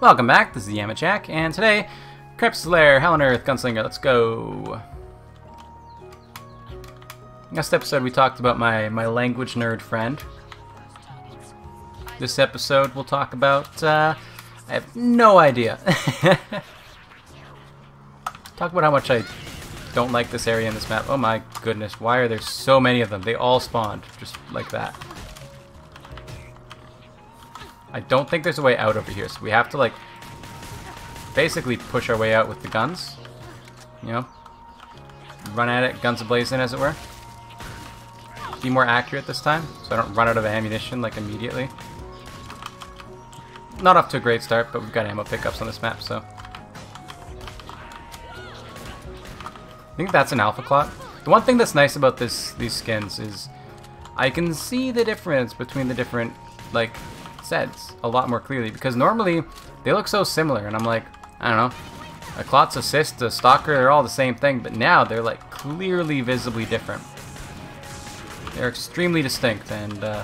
Welcome back, this is Yamajac, and today, Crypt Slayer, Hell on Earth, Gunslinger, let's go! Last episode we talked about my, my language nerd friend. This episode we'll talk about, uh, I have no idea. talk about how much I don't like this area in this map. Oh my goodness, why are there so many of them? They all spawned, just like that. I don't think there's a way out over here, so we have to, like, basically push our way out with the guns. You know? Run at it, guns ablazing, as it were. Be more accurate this time, so I don't run out of ammunition, like, immediately. Not off to a great start, but we've got ammo pickups on this map, so... I think that's an alpha clot. The one thing that's nice about this these skins is I can see the difference between the different, like, sets a lot more clearly because normally they look so similar and I'm like, I don't know, a Clots, a Cyst, a Stalker, they're all the same thing, but now they're like clearly visibly different. They're extremely distinct and uh,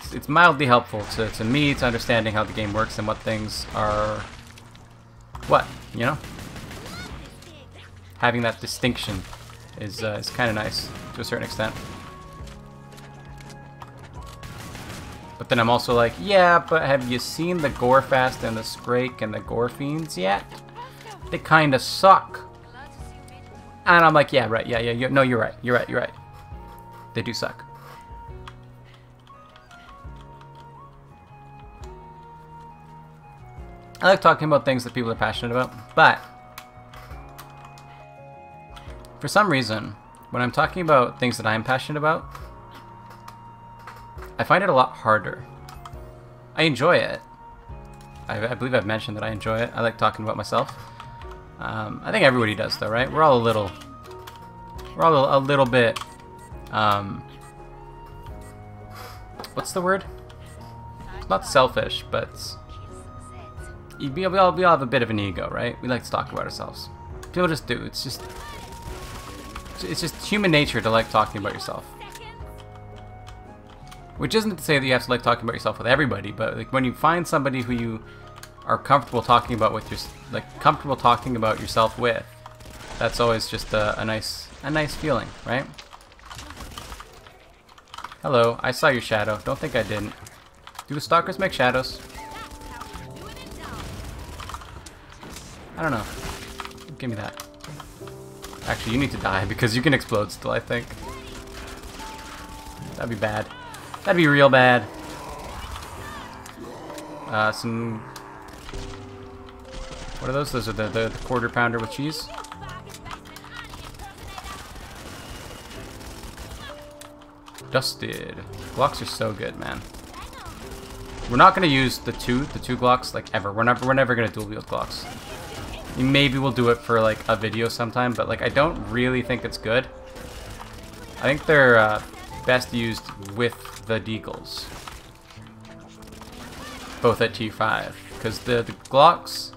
it's, it's mildly helpful to, to me to understanding how the game works and what things are what, you know? Having that distinction is, uh, is kind of nice to a certain extent. But then I'm also like, yeah, but have you seen the Gorefast and the Scrake and the Gorefiends yet? They kind of suck. And I'm like, yeah, right, yeah, yeah, yeah, no, you're right, you're right, you're right. They do suck. I like talking about things that people are passionate about, but for some reason, when I'm talking about things that I'm passionate about, I find it a lot harder. I enjoy it. I, I, believe I've mentioned that I enjoy it. I like talking about myself. Um, I think everybody does, though, right? We're all a little, we're all a, little bit. Um, what's the word? It's not selfish, but we all, we all have a bit of an ego, right? We like to talk about ourselves. People just do. It's just, it's just human nature to like talking about yourself. Which isn't to say that you have to like talking about yourself with everybody, but like when you find somebody who you are comfortable talking about with your like comfortable talking about yourself with, that's always just a, a nice a nice feeling, right? Hello, I saw your shadow. Don't think I didn't. Do stalkers make shadows? I don't know. Give me that. Actually, you need to die because you can explode still, I think. That'd be bad. That'd be real bad. Uh, some... What are those? Those are the, the, the quarter pounder with cheese. Dusted. Glocks are so good, man. We're not gonna use the two, the two Glocks, like ever. We're never, we're never gonna dual wield Glocks. Maybe we'll do it for like a video sometime, but like I don't really think it's good. I think they're uh, best used with the Deagles. Both at T5. Because the, the Glocks,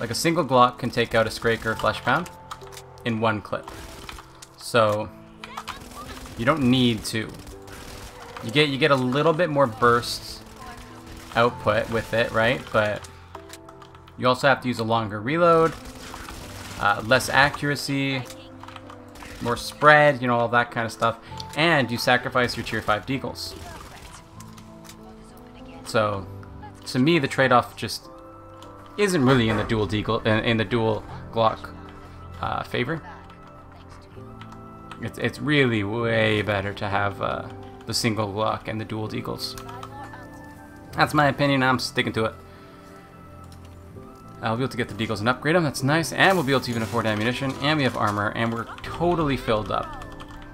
like a single Glock can take out a Scrake or a Fleshpound in one clip. So, you don't need to. You get you get a little bit more burst output with it, right? But you also have to use a longer reload, uh, less accuracy, more spread, you know, all that kind of stuff and you sacrifice your tier 5 deagles. So, to me, the trade-off just isn't really in the dual deagle in, the dual Glock uh, favor. It's it's really way better to have uh, the single Glock and the dual deagles. That's my opinion. I'm sticking to it. I'll be able to get the deagles and upgrade them. That's nice, and we'll be able to even afford ammunition, and we have armor, and we're totally filled up.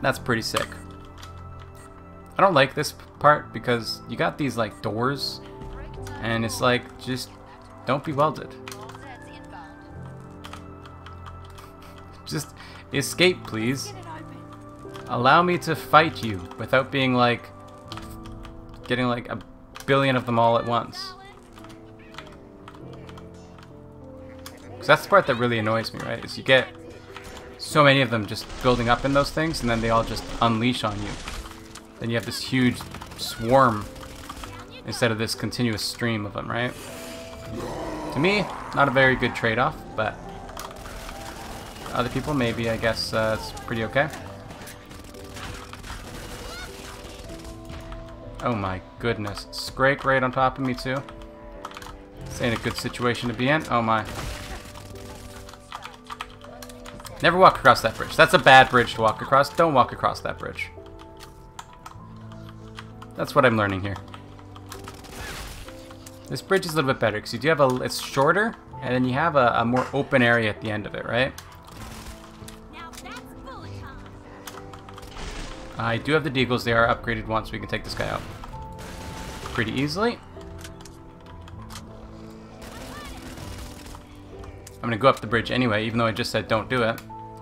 That's pretty sick. I don't like this part because you got these like doors and it's like just don't be welded. Just escape please. Allow me to fight you without being like getting like a billion of them all at once. Because that's the part that really annoys me, right? Is you get so many of them just building up in those things and then they all just unleash on you then you have this huge swarm instead of this continuous stream of them, right? To me, not a very good trade-off, but other people, maybe, I guess uh, it's pretty okay. Oh my goodness. Scrake right on top of me, too. This ain't a good situation to be in. Oh my. Never walk across that bridge. That's a bad bridge to walk across. Don't walk across that bridge. That's what I'm learning here. This bridge is a little bit better because you do have a, it's shorter, and then you have a, a more open area at the end of it, right? I do have the Deagles. They are upgraded once. We can take this guy out pretty easily. I'm going to go up the bridge anyway, even though I just said don't do it.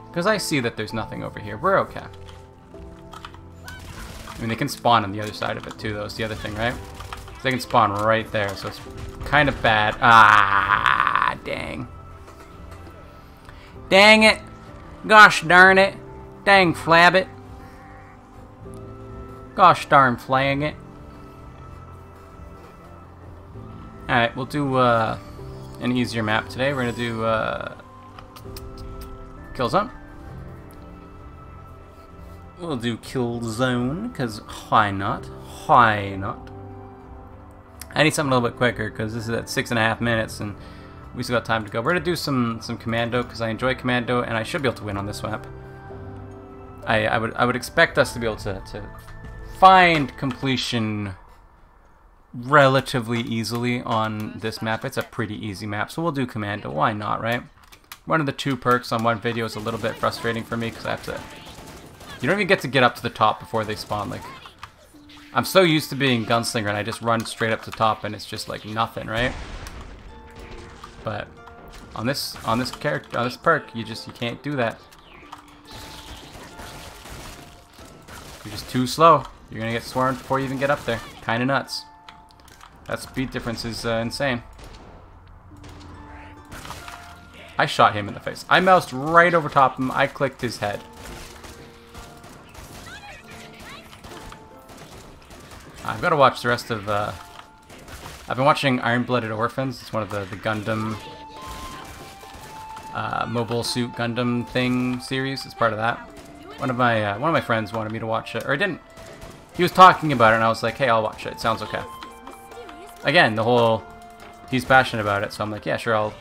Because I see that there's nothing over here. We're okay. I mean, they can spawn on the other side of it too, though. Is the other thing, right? So they can spawn right there, so it's kind of bad. Ah, dang. Dang it. Gosh darn it. Dang flabbit. Gosh darn flaying it. Alright, we'll do uh, an easier map today. We're going to do uh, Killzone. We'll do kill zone, because why not? Why not? I need something a little bit quicker, because this is at six and a half minutes, and we still got time to go. We're going to do some, some Commando, because I enjoy Commando, and I should be able to win on this map. I, I would I would expect us to be able to, to find completion relatively easily on this map. It's a pretty easy map, so we'll do Commando. Why not, right? One of the two perks on one video is a little bit frustrating for me because I have to... You don't even get to get up to the top before they spawn. Like, I'm so used to being Gunslinger and I just run straight up to top and it's just like nothing, right? But on this on this character on this perk, you just you can't do that. You're just too slow. You're gonna get swarmed before you even get up there. Kinda nuts. That speed difference is uh, insane. I shot him in the face. I moused right over top him. I clicked his head. I've got to watch the rest of... Uh, I've been watching Iron-Blooded Orphans. It's one of the, the Gundam... Uh, mobile suit Gundam thing series. It's part of that. One of my uh, one of my friends wanted me to watch it, or didn't he was talking about it, and I was like, hey, I'll watch it. It sounds okay. Again, the whole... He's passionate about it, so I'm like, yeah, sure, I'll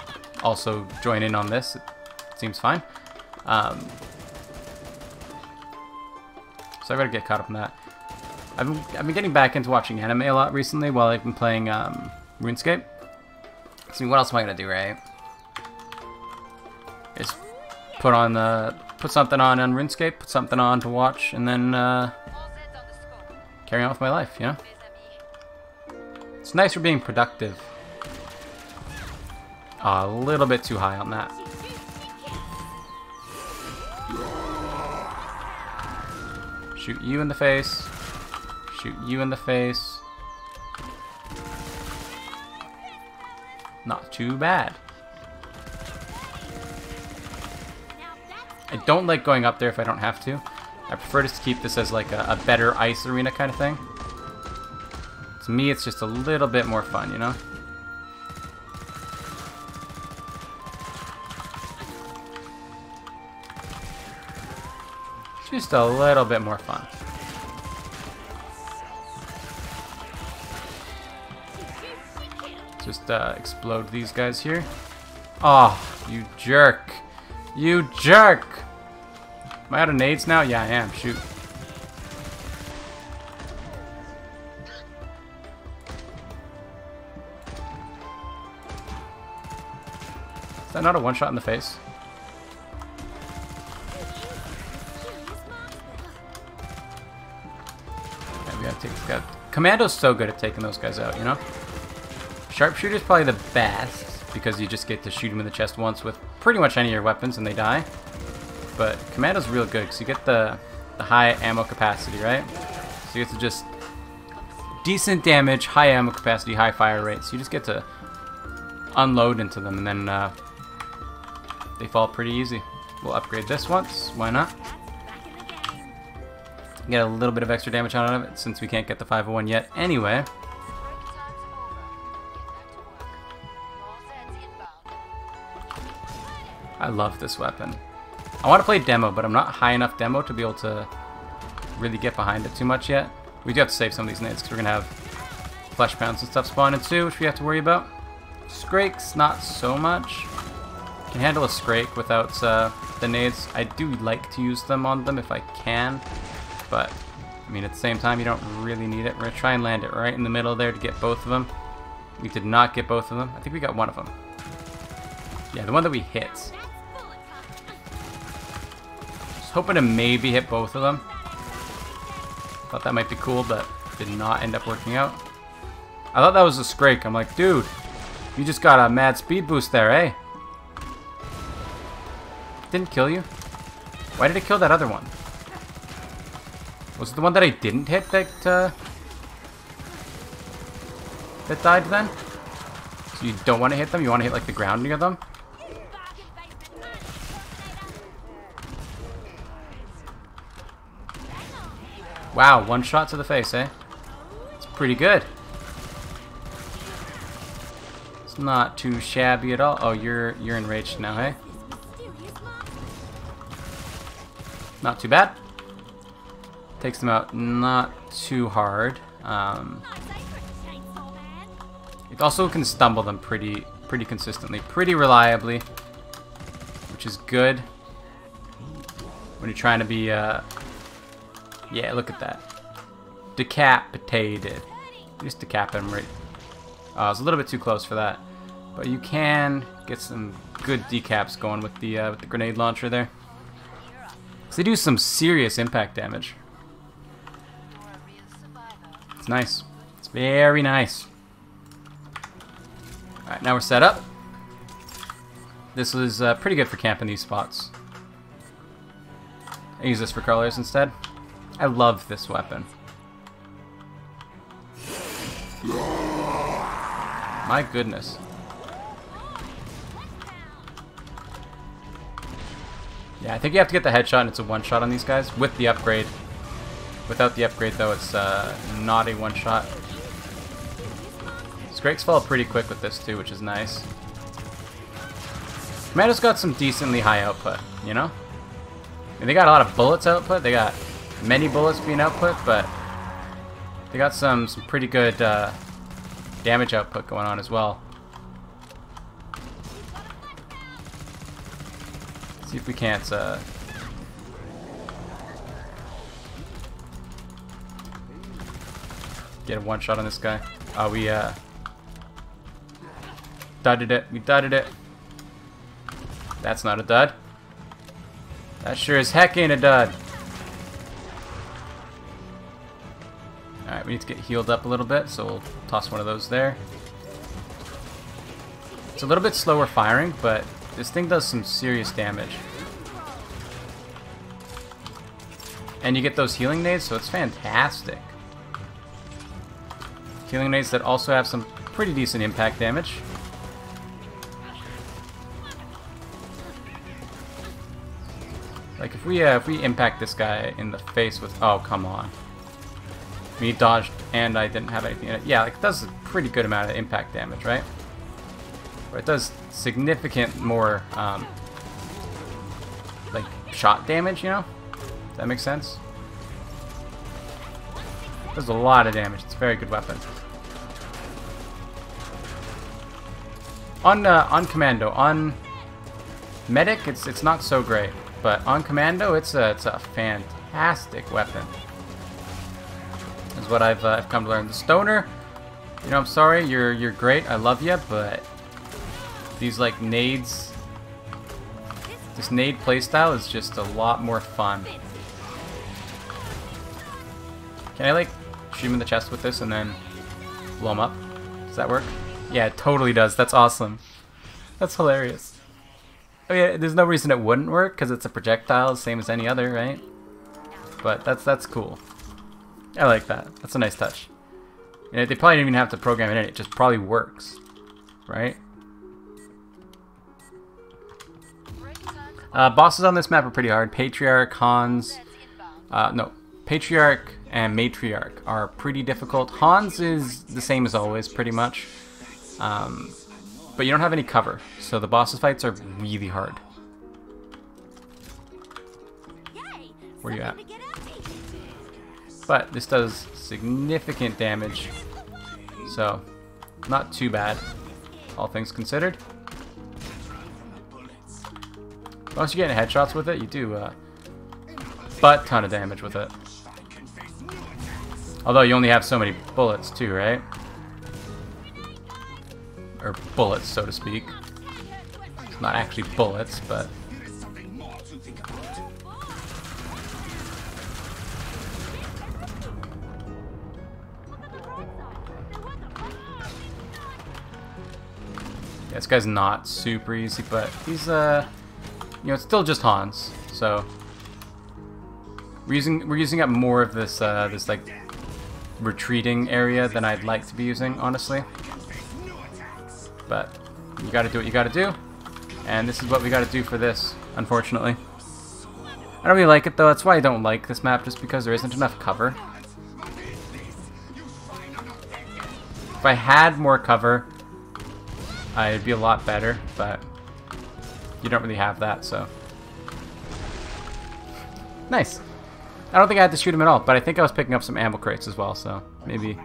also join in on this. It seems fine. Um, so I gotta get caught up in that. I've been, I've been getting back into watching anime a lot recently while I've been playing um, RuneScape. So what else am I gonna do, right? Is put on the put something on on RuneScape, put something on to watch, and then uh, carry on with my life, you know? It's nice for being productive. a little bit too high on that. Shoot you in the face. Shoot you in the face. Not too bad. I don't like going up there if I don't have to. I prefer to keep this as like a, a better ice arena kind of thing. To me, it's just a little bit more fun, you know? Just a little bit more fun. Just uh, explode these guys here. Oh, you jerk. You jerk! Am I out of nades now? Yeah, I am. Shoot. Is that not a one-shot in the face? We gotta take this guy. Commando's so good at taking those guys out, you know? Sharpshooter's probably the best, because you just get to shoot them in the chest once with pretty much any of your weapons and they die. But Commando's real good because you get the, the high ammo capacity, right? So you get to just decent damage, high ammo capacity, high fire rate. So you just get to unload into them and then uh, they fall pretty easy. We'll upgrade this once. Why not? Get a little bit of extra damage out of it since we can't get the 501 yet anyway. I love this weapon. I want to play demo, but I'm not high enough demo to be able to really get behind it too much yet. We do have to save some of these nades because we're going to have flesh pounds and stuff spawning too, which we have to worry about. Scrakes, not so much. Can handle a Scrake without uh, the nades. I do like to use them on them if I can, but I mean at the same time you don't really need it. We're going to try and land it right in the middle there to get both of them. We did not get both of them. I think we got one of them. Yeah, the one that we hit. Hoping to maybe hit both of them. Thought that might be cool, but did not end up working out. I thought that was a Scrake. I'm like, dude, you just got a mad speed boost there, eh? Didn't kill you? Why did it kill that other one? Was it the one that I didn't hit that, uh, that died then? So you don't want to hit them? You want to hit, like, the ground near them? Wow, one shot to the face, eh? It's pretty good. It's not too shabby at all. Oh, you're you're enraged now, hey? Not too bad. Takes them out not too hard. Um, it also can stumble them pretty pretty consistently, pretty reliably, which is good when you're trying to be uh, yeah, look at that. Decapitated. Just decap him right. Uh, I was a little bit too close for that. But you can get some good decaps going with the, uh, with the grenade launcher there. Because they do some serious impact damage. It's nice. It's very nice. Alright, now we're set up. This is uh, pretty good for camping these spots. I use this for colors instead. I love this weapon. My goodness. Yeah, I think you have to get the headshot and it's a one-shot on these guys with the upgrade. Without the upgrade, though, it's uh, not a one-shot. Scrakes fall pretty quick with this, too, which is nice. Commando's got some decently high output, you know? And they got a lot of bullets output. They got many bullets being output, but they got some, some pretty good uh, damage output going on as well. see if we can't uh, get a one shot on this guy. Oh, we uh, dudded it. We dudded it. That's not a dud. That sure as heck ain't a dud. Alright, we need to get healed up a little bit, so we'll toss one of those there. It's a little bit slower firing, but this thing does some serious damage. And you get those healing nades, so it's fantastic. Healing nades that also have some pretty decent impact damage. Like if we uh, if we impact this guy in the face with oh come on. Me dodged and I didn't have anything in it. Yeah, like it does a pretty good amount of impact damage, right? But it does significant more, um, like, shot damage, you know? Does that make sense? It does a lot of damage. It's a very good weapon. On, uh, on Commando, on Medic, it's it's not so great. But on Commando, it's a, it's a fantastic weapon is what I've, uh, I've come to learn. The Stoner, you know, I'm sorry, you're you're great, I love you, but these like nades, this nade playstyle is just a lot more fun. Can I like shoot him in the chest with this and then blow him up? Does that work? Yeah, it totally does. That's awesome. That's hilarious. I mean, there's no reason it wouldn't work because it's a projectile, same as any other, right? But that's that's cool. I like that. That's a nice touch. You know, they probably didn't even have to program it in. It just probably works, right? Uh, bosses on this map are pretty hard. Patriarch, Hans, uh, no, Patriarch and Matriarch are pretty difficult. Hans is the same as always, pretty much. Um, but you don't have any cover, so the bosses fights are really hard. Where you at? But this does significant damage, so not too bad, all things considered. Once you get headshots with it, you do a butt ton of damage with it. Although you only have so many bullets too, right? Or bullets, so to speak. Not actually bullets, but... this guy's not super easy, but he's, uh... You know, it's still just Hans, so... We're using, we're using up more of this, uh, this, like, retreating area than I'd like to be using, honestly. But you gotta do what you gotta do. And this is what we gotta do for this, unfortunately. I don't really like it though, that's why I don't like this map, just because there isn't enough cover. If I had more cover, uh, it'd be a lot better, but you don't really have that, so. Nice. I don't think I had to shoot him at all, but I think I was picking up some ammo crates as well, so maybe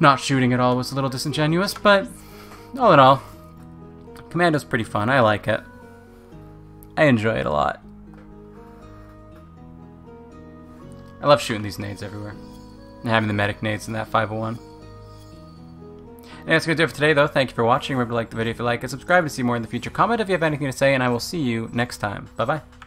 not shooting at all was a little disingenuous, but all in all, Commando's pretty fun. I like it. I enjoy it a lot. I love shooting these nades everywhere. And having the medic nades in that 501. And that's going to do it for today, though. Thank you for watching. Remember to like the video if you like it. Subscribe to see more in the future. Comment if you have anything to say, and I will see you next time. Bye-bye.